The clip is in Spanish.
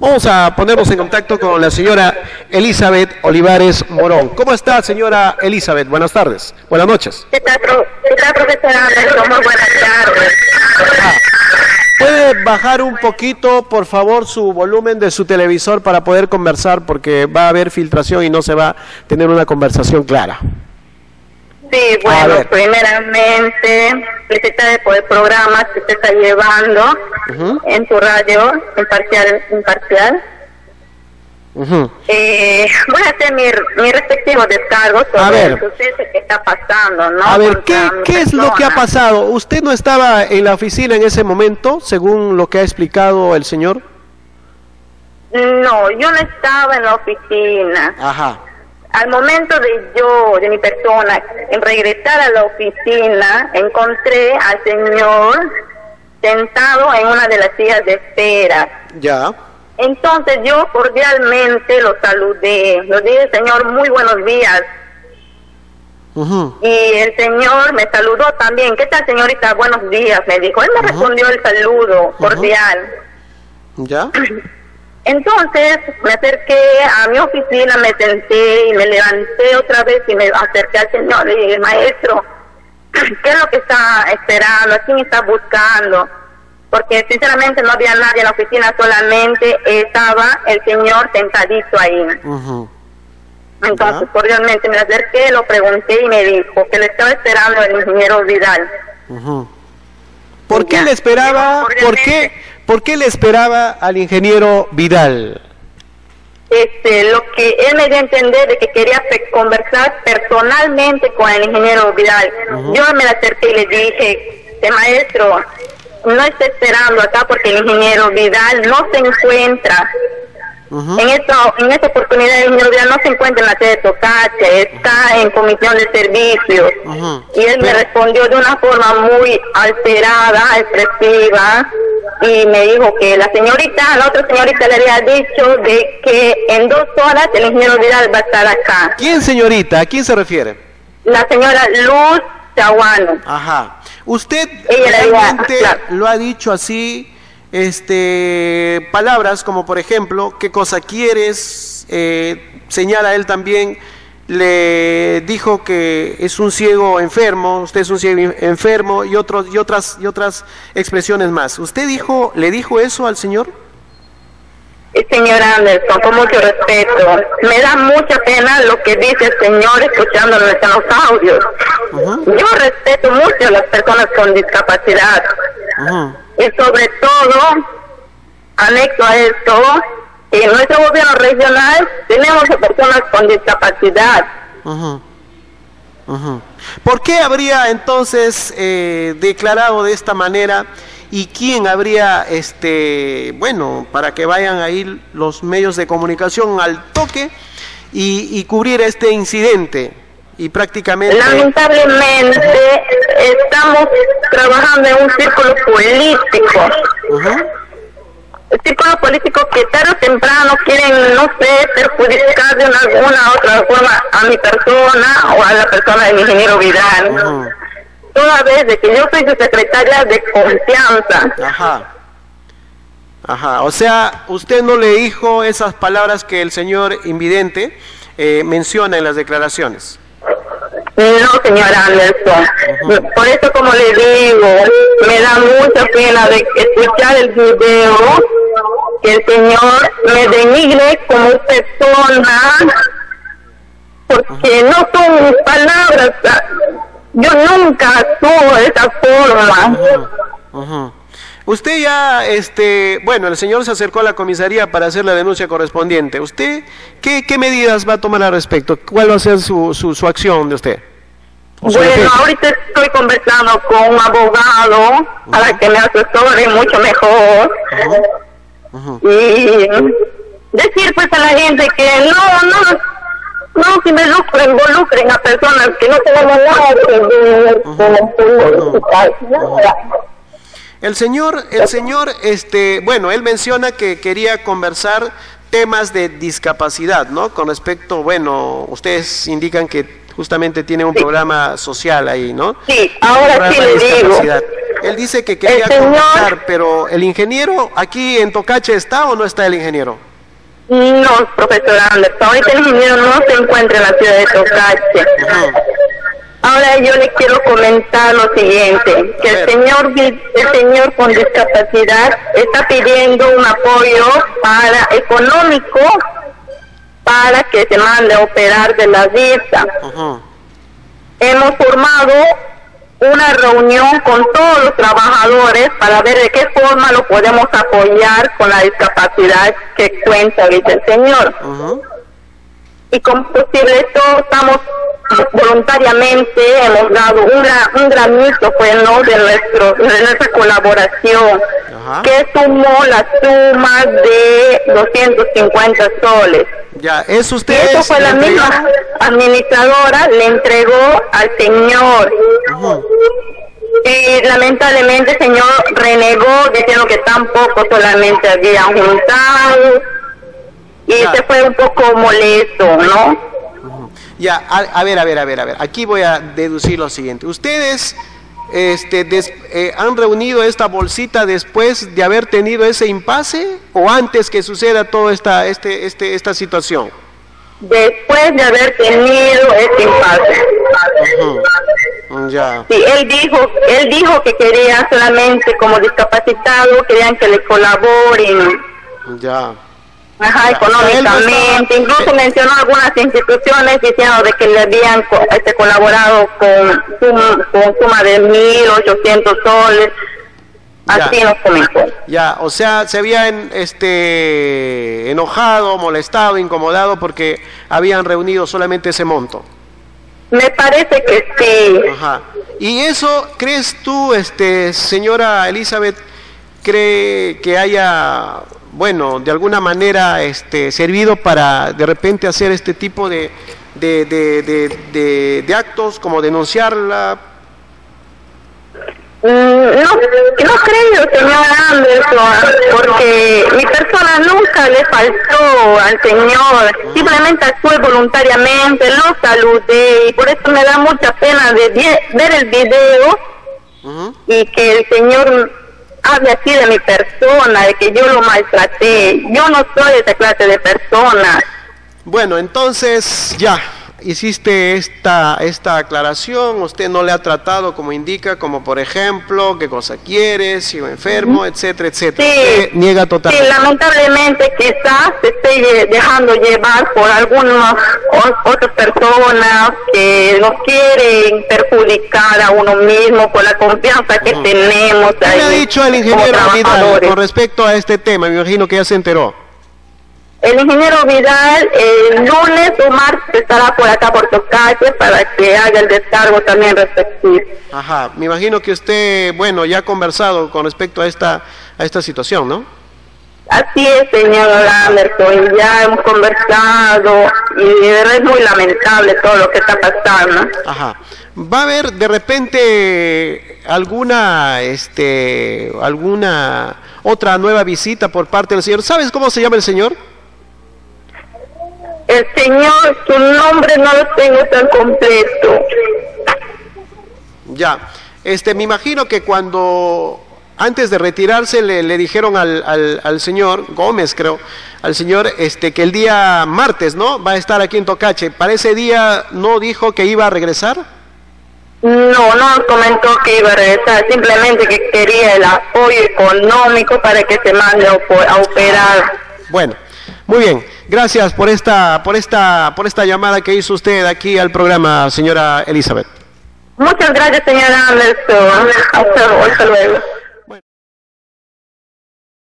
Vamos a ponernos en contacto con la señora Elizabeth Olivares Morón. ¿Cómo está, señora Elizabeth? Buenas tardes. Buenas noches. ¿Qué tal, pro- qué tal, profesora? Muy buenas tardes. ¿Puede bajar un poquito, por favor, su volumen de su televisor para poder conversar? Porque va a haber filtración y no se va a tener una conversación clara. Sí, bueno, primeramente, felicitar por el programa que se está llevando en tu radio, imparcial. imparcial. ujú. Eh, voy a hacer mi, mi respectivo descargo sobre A ver. el suceso que está pasando, ¿no? A ver, ¿qué, qué es lo que ha pasado? ¿Usted no estaba en la oficina en ese momento, según lo que ha explicado el señor? No, yo no estaba en la oficina. Ajá. Al momento de yo, de mi persona, en regresar a la oficina, encontré al señor sentado en una de las sillas de espera. Ya. Entonces yo cordialmente lo saludé, lo dije, señor, muy buenos días. Ujú. Y el señor me saludó también. ¿Qué tal, señorita? Buenos días, me dijo. Él me respondió el saludo cordial. ¿Ya? Entonces me acerqué a mi oficina, me senté y me levanté otra vez y me acerqué al señor y dije, maestro, ¿qué es lo que está esperando? ¿A quién está buscando? Porque sinceramente no había nadie en la oficina, solamente estaba el señor sentadito ahí. Entonces cordialmente me acerqué, lo pregunté y me dijo que le estaba esperando el ingeniero Vidal. Ujú. ¿Por qué le esperaba? ¿Por qué, ¿Por qué le esperaba al ingeniero Vidal? este, lo que él me dio a entender de que quería conversar personalmente con el ingeniero Vidal. Yo me le acerqué y le dije, "Este maestro, no está esperando acá porque el ingeniero Vidal no se encuentra. En esta, en esta oportunidad el ingeniero Vidal no se encuentra en la sede de Tocache, está en comisión de servicios. Ujú. Y él me respondió de una forma muy alterada, expresiva, y me dijo que la señorita, la otra señorita le había dicho de que en dos horas el ingeniero Vidal va a estar acá. ¿Quién, señorita? ¿A quién se refiere? La señora Luz Chaguano. Ajá. ¿Usted Ella realmente claro. lo ha dicho así? Este, palabras como por ejemplo, ¿qué cosa quieres? Eh, señala él también, le dijo que es un ciego enfermo, usted es un ciego enfermo y otros y otras y otras expresiones más. ¿Usted dijo, le dijo eso al señor? Eh, Señor Anderson, con mucho respeto, me da mucha pena lo que dice el señor escuchándonos en los audios. Yo respeto mucho a las personas con discapacidad. Y sobre todo, anexo a esto, en nuestro gobierno regional tenemos a personas con discapacidad. Ujú. ¿Por qué habría entonces eh, declarado de esta manera y quién habría, este, bueno, para que vayan ahí los medios de comunicación al toque y, y cubrir este incidente y prácticamente... Lamentablemente estamos trabajando en un círculo político. Ujú. El círculo político que tarde o temprano quieren, no sé, perjudicar de una, alguna u otra forma a mi persona o a la persona del ingeniero Vidal. Ujú. Toda vez de que yo soy su secretaria de confianza. Ajá. Ajá. O sea, usted no le dijo esas palabras que el señor invidente eh, menciona en las declaraciones. No, señora Anderson. Por eso, como le digo, me da mucha pena de escuchar el video que el señor me denigre como persona, porque no son palabras. ah, Yo nunca actúo de esa forma. Usted ya, este, bueno, el señor se acercó a la comisaría para hacer la denuncia correspondiente. ¿Usted qué, qué medidas va a tomar al respecto? ¿Cuál va a ser su, su, su acción de usted? ¿O su Bueno, ahorita estoy conversando con un abogado para que me asesore mucho mejor. Y decir pues a la gente que no, no, no se involucren, involucren a personas que no tenemos nada que. El señor, el señor, este, bueno, él menciona que quería conversar temas de discapacidad, ¿no? Con respecto, bueno, ustedes indican que justamente tiene un Sí. programa social ahí, ¿no? Sí, ahora sí le digo. Él dice que quería señor- pero el ingeniero aquí en Tocache está o no está el ingeniero? No, profesor Anderson, ahorita el ingeniero no se encuentra en la ciudad de Tocache. Ahora yo le quiero comentar lo siguiente, que el señor, el señor con discapacidad está pidiendo un apoyo para económico para que se mande a operar de la vista. Hemos formado una reunión con todos los trabajadores para ver de qué forma lo podemos apoyar con la discapacidad que cuenta ahorita el señor. Y como posible todo estamos voluntariamente hemos dado un, gra- un granito pues no de nuestro de nuestra colaboración Ajá. que sumó la suma de 250 soles Ya, es y usted. eso fue la misma administradora le entregó al señor y lamentablemente el señor renegó diciendo que tampoco solamente había juntado y Ya. se fue un poco molesto no Ya, a, a ver, a ver, a ver, a ver. Aquí voy a deducir lo siguiente. Ustedes este, des- eh, han reunido esta bolsita después de haber tenido ese impasse o antes que suceda toda esta, este, este, esta situación. después de haber tenido este impasse. Ya. Sí, él dijo, él dijo que quería solamente como discapacitado, querían que le colaboren, Ya. Ajá, económicamente, incluso mencionó algunas instituciones diciendo de que le habían este, colaborado con, con suma de 1.800 soles, así Ya. nos comentó. Ya, o sea, se habían este, enojado, molestado, incomodado porque habían reunido solamente ese monto. Me parece que sí. Ajá. ¿Y eso crees tú, este, señora Elizabeth, cree que haya, bueno, de alguna manera, este, servido para de repente hacer este tipo de, de, de, de, actos como denunciarla? Mm, No, no creo, señor Anderson, porque mi persona nunca le faltó al señor, simplemente actué voluntariamente, lo saludé y por eso me da mucha pena de ver el video y que el señor hable así de mi persona, de que yo lo maltraté. Yo no soy esa clase de persona. Bueno, entonces ya hiciste esta, esta aclaración, usted no le ha tratado como indica, como por ejemplo, qué cosa quiere, si va enfermo, etcétera, etcétera. Sí. Usted niega Sí, totalmente. lamentablemente quizás se esté dejando llevar por algunas otras personas que nos quieren perjudicar a uno mismo por la confianza que tenemos ¿Qué le ha dicho el ingeniero Vidal con respecto a este tema? Me imagino que ya se enteró. El ingeniero Vidal el lunes o martes estará por acá por Tocache para que haga el descargo también respectivo. Ajá, me imagino que usted, bueno, ya ha conversado con respecto a esta, a esta situación, ¿no? Así es, señor Anderson, ya hemos conversado y de verdad es muy lamentable todo lo que está pasando. Ajá. ¿Va a haber de repente alguna, este, alguna otra nueva visita por parte del señor? ¿Sabes cómo se llama el señor? El señor, su nombre no lo tengo tan completo. Ya. Este, me imagino que cuando antes de retirarse le, le dijeron al, al, al señor Gómez, creo, al señor, este, que el día martes, ¿no? Va a estar aquí en Tocache. ¿Para ese día no dijo que iba a regresar? No, no comentó que iba a regresar, simplemente que quería el apoyo económico para que se mande a operar. Bueno, muy bien. Gracias por esta, por esta, por esta llamada que hizo usted aquí al programa, señora Elizabeth. Muchas gracias, señora. Hasta, hasta luego.